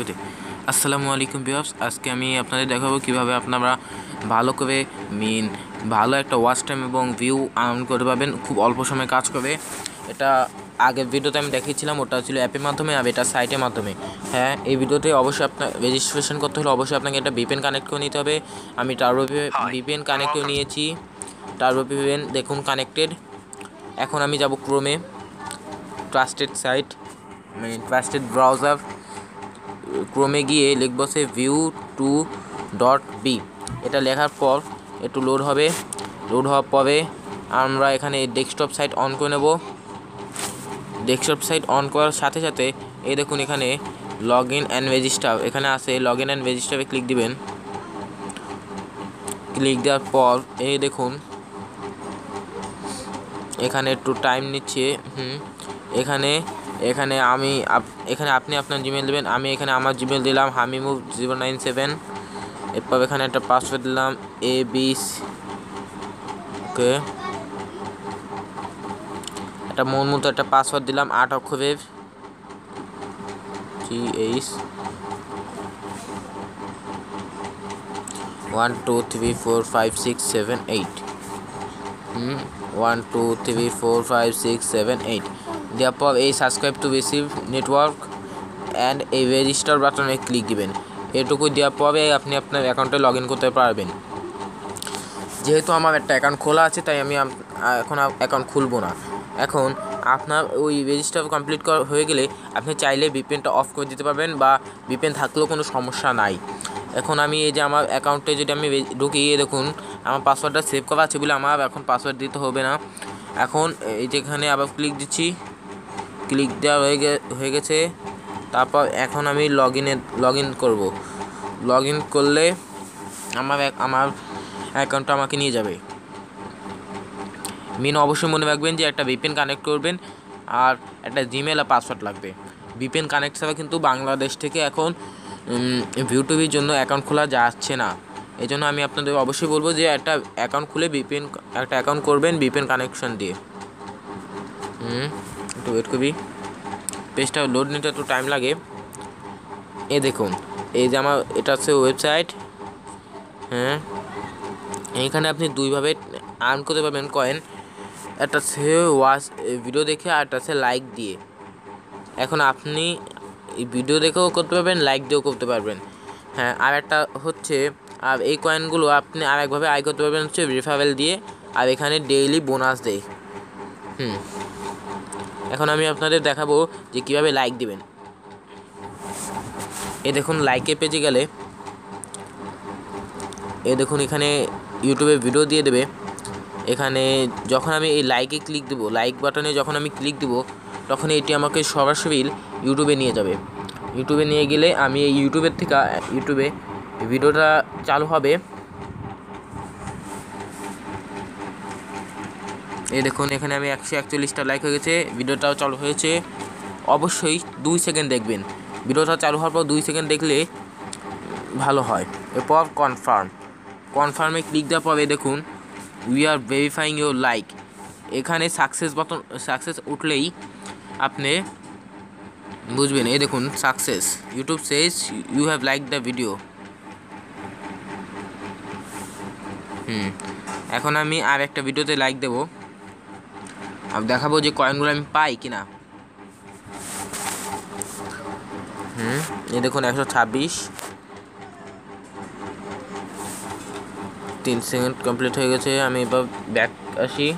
ওইটাই। আসসালামু আলাইকুম বিয়ার্স আজকে আমি আপনাদের দেখাবো কীভাবে আপনারা ভালো করে মিন ভালো একটা ওয়াচ টাইম এবং ভিউ আর্ন করতে পারবেন খুব অল্প সময়ে কাজ করবে এটা আগের ভিডিওতে আমি দেখিয়েছিলাম ওটা ছিল অ্যাপের মাধ্যমে আর এটা সাইটের মাধ্যমে। হ্যাঁ এই ভিডিওতে অবশ্যই আপনার রেজিস্ট্রেশন করতে হলে অবশ্যই আপনাকে একটা বিপেন কানেক্ট করে নিতে হবে। আমি টার্বো বিপেন কানেক্ট করে নিয়েছি। টার্বো বিপেন দেখুন কানেক্টেড এখন আমি যাব ক্রোমে ট্রাস্টেড সাইট মানে ট্রাস্টেড ব্রাউজার ক্রোমে গিয়ে লিখব সে ভিউ টু ডট বি এটা লেখার পর একটু লোড হবে। লোড হওয়ার পরে আমরা এখানে ডেস্কটপ সাইট অন করে নেব। ডেস্কটপ সাইট অন করার সাথে সাথে এই দেখুন এখানে লগ ইন অ্যান্ড রেজিস্টার এখানে আছে লগ ইন অ্যান্ড রেজিস্টারে ক্লিক দিবেন। ক্লিক দেওয়ার পর এই দেখুন এখানে একটু টাইম নিচ্ছে। হুম। এখানে এখানে আমি এখানে আপনি আপনার জিমেল দেবেন, আমি এখানে আমার জিমেল দিলাম হামিমুভ জিরো নাইন সেভেন। এরপর এখানে একটা পাসওয়ার্ড দিলাম এ বিস ওকে একটা মন মতো একটা পাসওয়ার্ড দিলাম, আট অক্ষরের। G H one two three four five six seven eight hmm one two three four five six seven eight দেওয়ার পর এই subscribe to receive network and এই রেজিস্টার বাটনে ক্লিক দিবেন। এটুকু দেওয়ার পরে আপনি আপনার অ্যাকাউন্টে লগ ইন করতে পারবেন। যেহেতু আমার একটা অ্যাকাউন্ট খোলা আছে, তাই আমি এখন অ্যাকাউন্ট খুলবো না। এখন আপনার ওই রেজিস্টার কমপ্লিট হয়ে গেলে আপনি চাইলে বিপেনটা অফ করে দিতে পারবেন বা বিপেন থাকলেও কোনো সমস্যা নাই। এখন আমি এই যে আমার অ্যাকাউন্টে যদি আমি ঢুকি দেখুন, আমার পাসওয়ার্ডটা সেভ করা আছে বলে আমার এখন পাসওয়ার্ড দিতে হবে না। এখন এই যেখানে আবার ক্লিক দিচ্ছি ক্লিক দেওয়া হয়ে হয়ে গেছে। তারপর এখন আমি লগ ইনে লগ ইন করব। লগ ইন করলে আমার আমার অ্যাকাউন্টটা আমাকে নিয়ে যাবে। মেন অবশ্যই মনে রাখবেন যে একটা ভিপিএন কানেক্ট করবেন আর একটা জিমেল আর পাসওয়ার্ড লাগবে। ভিপিএন কানেক্ট ছাড়া কিন্তু বাংলাদেশ থেকে এখন ভিউটিভির জন্য অ্যাকাউন্ট খোলা যাচ্ছে না। এই জন্য আমি আপনাদের অবশ্যই বলব যে একটা অ্যাকাউন্ট খুলে ভিপিএন একটা অ্যাকাউন্ট করবেন ভিপিএন কানেকশন দিয়ে। হুম? একটু ওয়েট করবি পেজটা লোড নিতে একটু টাইম লাগে। এ দেখুন, এই যে আমার, এটা হচ্ছে ওয়েবসাইট হ্যাঁ এইখানে আপনি দুইভাবে আর্ন করতে পারবেন কয়েন একটা সে ওয়াচ ভিডিও দেখে আর একটা আছে লাইক দিয়ে। এখন আপনি ভিডিও দেখেও করতে পারবেন লাইক দিয়েও করতে পারবেন। হ্যাঁ আর একটা হচ্ছে, আর এই কয়েনগুলো আপনি আরেকভাবে আয় করতে পারবেন হচ্ছে রিফারেল দিয়ে। আর এখানে ডেইলি বোনাস দেয়। হুম। এখন আমি আপনাদের দেখাবো যে কীভাবে লাইক দিবেন। এ দেখুন লাইকে পেজে গেলে এ দেখুন, এখানে ইউটিউবে ভিডিও দিয়ে দেবে। এখানে যখন আমি এই লাইকে ক্লিক দেবো লাইক বাটনে যখন আমি ক্লিক দেবো, তখন এটি আমাকে সরাসরি ইউটিউবে নিয়ে যাবে। ইউটিউবে নিয়ে গেলে আমি এই ইউটিউবের থেকে ইউটিউবে ভিডিওটা চালু হবে। এই দেখুন, এখানে আমি একশো একচল্লিশটা লাইক হয়ে গেছে। ভিডিওটাও চালু হয়েছে। অবশ্যই দুই সেকেন্ড দেখবেন। ভিডিওটা চালু হওয়ার পর দুই সেকেন্ড দেখলে ভালো হয়। এরপর কনফার্ম কনফার্মে ক্লিক দেওয়ার পরে দেখুন we are verifying your like এখানে সাকসেস বটন সাকসেস উঠলেই আপনি বুঝবেন। এই দেখুন success YouTube says you have like the video hmm. এখন আমি আর একটা ভিডিওতে লাইক দেবো। আর দেখাবো যে কয়েনগুলো আমি পাই কিনা। হুম, এই দেখুন একশো ছাব্বিশ। তিন সেকেন্ড কমপ্লিট হয়ে গেছে, আমি এবার ব্যাক আসি।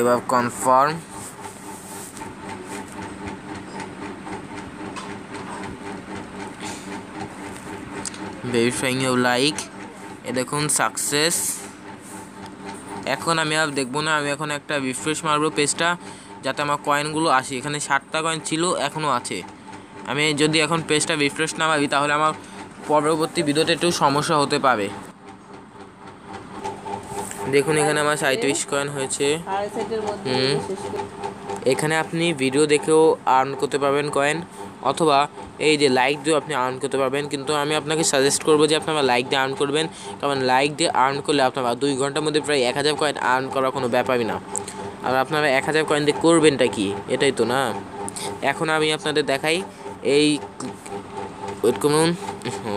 এবার কনফার্ম ভেরিফাইং ইউ লাইক এ দেখুন সাকসেস এখন আমি আর দেখব না আমি এখন একটা রিফ্রেশ মারবো পেজটা যাতে আমার কয়েনগুলো আসে। এখানে ষাটটা কয়েন ছিল এখনও আছে। আমি যদি এখন পেজটা রিফ্রেশ না মারি তাহলে আমার পরবর্তী ভিডিওতে একটু সমস্যা হতে পারে। দেখুন এখানে আমার সাঁত্রিশ কয়েন হয়েছে। হুম। এখানে আপনি ভিডিও দেখেও আর্ন করতে পারবেন কয়েন অথবা এই যে লাইক দিয়েও আপনি আর্ন করতে পারবেন। কিন্তু আমি আপনাকে সাজেস্ট করব যে আপনারা লাইক দিয়ে আর্ন করবেন। কারণ লাইক দিয়ে আর্ন করলে আপনারা দুই ঘণ্টার মধ্যে প্রায় এক হাজার কয়েন আর্ন করার কোনো ব্যাপারই না। আর আপনারা এক হাজার কয়েন দিয়ে করবেনটা কি? এটাই তো না? এখন আমি আপনাদের দেখাই। এই করুন। ও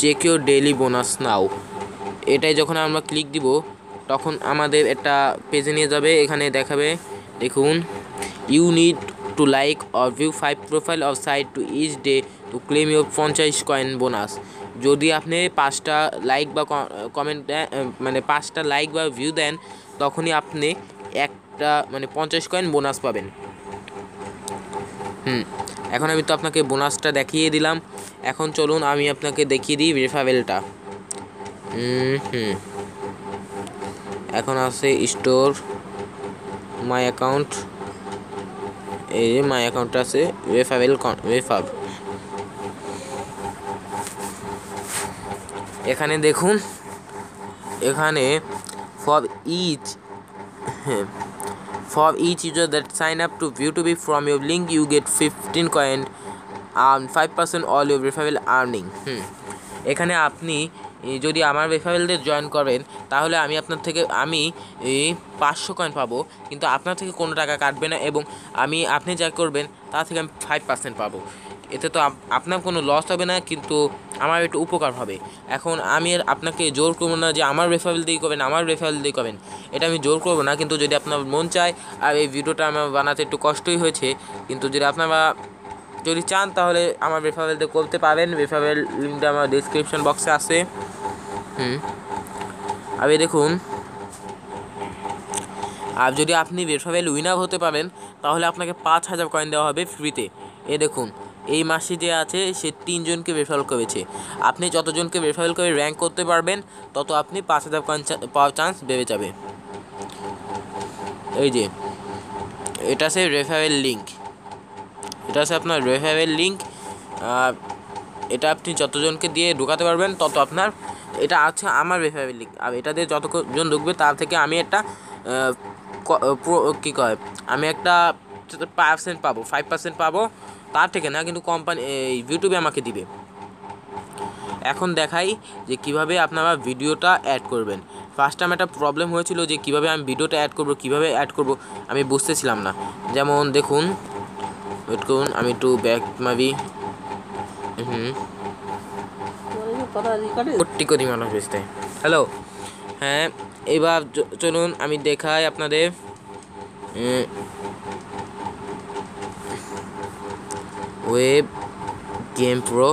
check your daily bonus now এটাই যখন আমরা ক্লিক দিব তখন আমাদের একটা পেজে নিয়ে যাবে, এখানে দেখাবে, দেখুন you need to like or view five profile of site to each day to claim your পঞ্চাশ কয়েন বোনাস যদি আপনি পাঁচটা লাইক বা কমেন্ট মানে পাঁচটা লাইক বা ভিউ দেন, তখনই আপনি একটা মানে পঞ্চাশ কয়েন বোনাস পাবেন। হুম, এখন আমি তো আপনাকে বোনাসটা দেখিয়ে দিলাম। এখন চলুন আমি আপনাকে দেখিয়ে দিই রেফাবেলটা হুম হুম। এখন আছে স্টোর, মাই অ্যাকাউন্ট, এই যে মাই অ্যাকাউন্ট আছে ওয়েফাবেল ওয়েফাব এখানে দেখুন, এখানে for each for each user that sign up to view two b from your link you get fifteen coins earn five percent all your ওয়েফাবেল earning hmm. এখানে আপনি যদি আমার রেফারেলদের জয়েন করেন, তাহলে আমি আপনার থেকে, আমি পাঁচশো কয়েন পাবো। কিন্তু আপনার থেকে কোনো টাকা কাটবে না এবং আমি, আপনি যা করবেন, তা থেকে আমি ফাইভ পার্সেন্ট পাবো। এতে তো আপনার কোনো লস হবে না, কিন্তু আমার একটু উপকার হবে। এখন আমি আপনাকে জোর করব না যে আমার রেফারেল দিয়ে করবেন, আমার রেফারেল দিয়ে করবেন। এটা আমি জোর করব না, কিন্তু যদি আপনার মন চায়, আর এই ভিডিওটা আমার বানাতে একটু কষ্টই হয়েছে, কিন্তু যদি আপনারা যদি চান তাহলে আমার রেফারেল দিয়ে করতে পারেন। রেফারেল লিঙ্কটা আমার ডিসক্রিপশন বক্সে আছে। হুম। এই দেখুন, আর যদি আপনি রেফারেল উইনার হতে পারেন, তাহলে আপনাকে পাঁচ হাজার কয়েন দেওয়া হবে ফ্রিতে এ দেখুন, এই মাসে যে আছে, সে তিনজনকে রেফারেল করেছে। আপনি যতজনকে রেফারেল করে র্যাঙ্ক করতে পারবেন, তত আপনি পাঁচ হাজার কয়েন পাওয়ার চান্স বেড়ে যাবে। এই যে, এটা সে রেফারেল লিঙ্ক এটা আছে আপনার রেফারেল লিঙ্ক। এটা আপনি যতজনকে দিয়ে ঢোকাতে পারবেন, তত আপনার এটা আছে আমার রেফারেল লিঙ্ক। আর এটা দিয়ে যতজন ঢুকবে, তার থেকে আমি একটা ক- কয়, আমি একটা পার্সেন্ট পাবো, ফাইভ পার্সেন্ট পাবো, তার থেকে না, কিন্তু কোম্পানি ইউটিউবে আমাকে দিবে। এখন দেখাই যে কীভাবে আপনারা ভিডিওটা অ্যাড করবেন। ফার্স্ট টাইম একটা প্রবলেম হয়েছিল যে কীভাবে আমি ভিডিওটা অ্যাড করব, কীভাবে অ্যাড করব, আমি বুঝতেছিলাম না। যেমন দেখুন ওয়েট করুন আমি একটু ব্যাক মারি হুম। কটি করি মানুষ বুঝতে হ্যালো হ্যাঁ এবার চলুন আমি দেখাই আপনাদের। ওয়েব গেম প্রো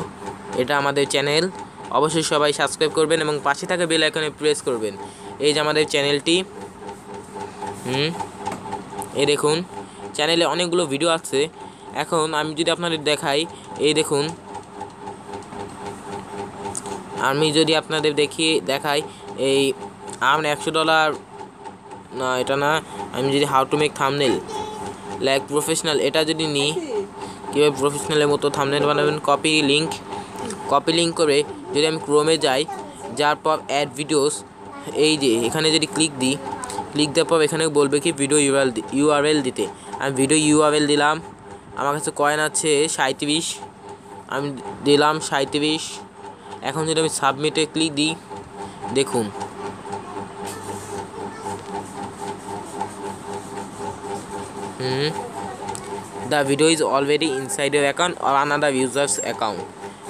এটা আমাদের চ্যানেল অবশ্যই সবাই সাবস্ক্রাইব করবেন এবং পাশে থাকা বেল আইকনে প্রেস করবেন। এই যে আমাদের চ্যানেলটি হুম। এই দেখুন চ্যানেলে অনেকগুলো ভিডিও আছে এখন আমি যদি আপনাদের দেখাই, এই দেখুন। আমি যদি আপনাদের দেখি, দেখাই, এই আমার একশো ডলার, না, এটা না, আমি যদি how to make thumbnail like professional এটা যদি নিই, কীভাবে প্রফেশনালের মতো থামনেল বানাবেন কপি লিঙ্ক কপি লিঙ্ক করে যদি আমি ক্রোমে যাই, যার পর অ্যাড ভিডিওস এই যে, এখানে যদি ক্লিক দিই ক্লিক দেওয়ার পর এখানে বলবে কি ভিডিও ইউআরএল ইউআরএল দিতে। আমি ভিডিও ইউআরএল দিলাম আমার কাছে কয়েন আছে সাঁত্রিশ আমি দিলাম সাঁত্রিশ এখন যদি আমি সাবমিটে ক্লিক দিই, দেখুন। হুম। The video is already inside your account or another users account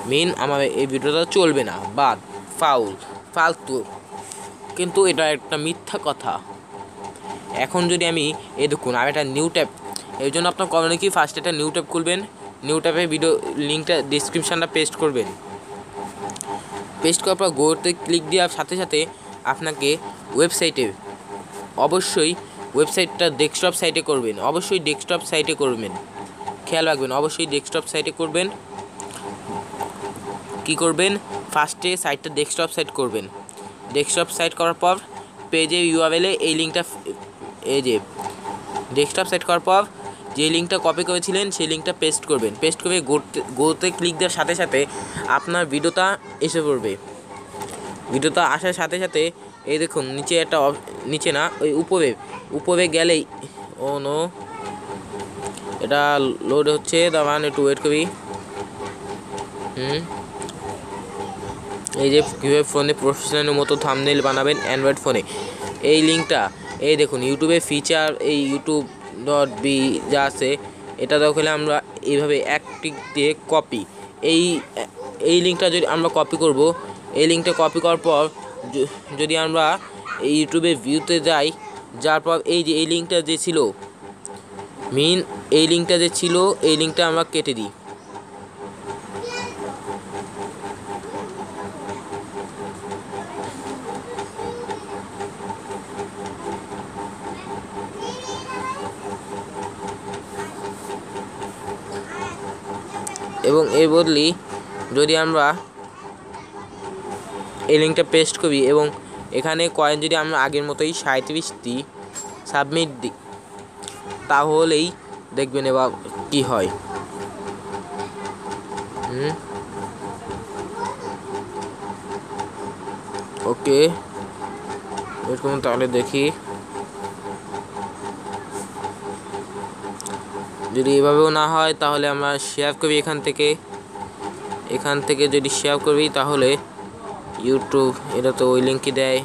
main আমার এই ভিডিওটা চলবে না বাদ ফাউল ফালতু। কিন্তু এটা একটা মিথ্যা কথা। এখন যদি আমি এ দেখুন আর একটা নিউ ট্যাব এই জন্য আপনার করণীয় কি ফার্স্ট একটা নিউ ট্যাব খুলবেন নিউ ট্যাবে ভিডিও লিঙ্কটা ডিসক্রিপশানটা পেস্ট করবেন। পেস্ট করার পর গোতে ক্লিক দেওয়ার সাথে সাথে আপনাকে ওয়েবসাইটে অবশ্যই ওয়েবসাইটটা ডেস্কটপ সাইটে করবেন, অবশ্যই ডেস্কটপ সাইটে করবেন। খেয়াল রাখবেন, অবশ্যই ডেস্কটপ সাইটে করবেন। কি করবেন? ফার্স্টে সাইটটা ডেস্কটপ সাইট করবেন। ডেস্কটপ সাইট করার পর পেজে ইউআরএলে এই লিঙ্কটা এই যে ডেস্কটপ সেট করার পর যে লিঙ্কটা কপি করেছিলেন, সেই লিঙ্কটা পেস্ট করবেন। পেস্ট করে গোতে গোতে ক্লিক দেওয়ার সাথে সাথে আপনার ভিডিওটা এসে পড়বে। ভিডিওটা আসার সাথে সাথে, এই দেখুন, নিচে একটা নিচে না, ওই উপরে উপরে গেলেই, ও নো, এটা লোড হচ্ছে দাঁড়ান একটু ওয়েট করি। হুম। এই যে কীভাবে ফোনে প্রফেশনালের মতো থামনেল বানাবেন অ্যান্ড্রয়েড ফোনে এই লিঙ্কটা, এই দেখুন ইউটিউবে ফিচার এই ইউটিউব ডট বি যা আছে, এটা দেখলে আমরা এইভাবে এক টিক দিয়ে কপি এই এই লিঙ্কটা যদি আমরা কপি করব, এই লিঙ্কটা কপি করার পর যদি আমরা এই ইউটিউবে ভিউতে যাই, যার পর এই যে, এই লিঙ্কটা যে ছিল মেন এই লিঙ্কটা যে ছিল, এই লিঙ্কটা আমরা কেটে দিই। এবং এর বদলি যদি আমরা এই লিঙ্কটা পেস্ট করি এবং এখানে কয়েন যদি আমরা আগের মতোই সাঁত্রিশ দিই সাবমিট দিই, তাহলেই দেখবেন এবার কি হয়। ওকে এরকম তাহলে দেখি। যদি এভাবেও না হয়, তাহলে আমরা শেয়ার করি এখান থেকে। এখান থেকে যদি শেয়ার করি তাহলে ইউটিউব এটা তো ওই লিঙ্কই দেয়।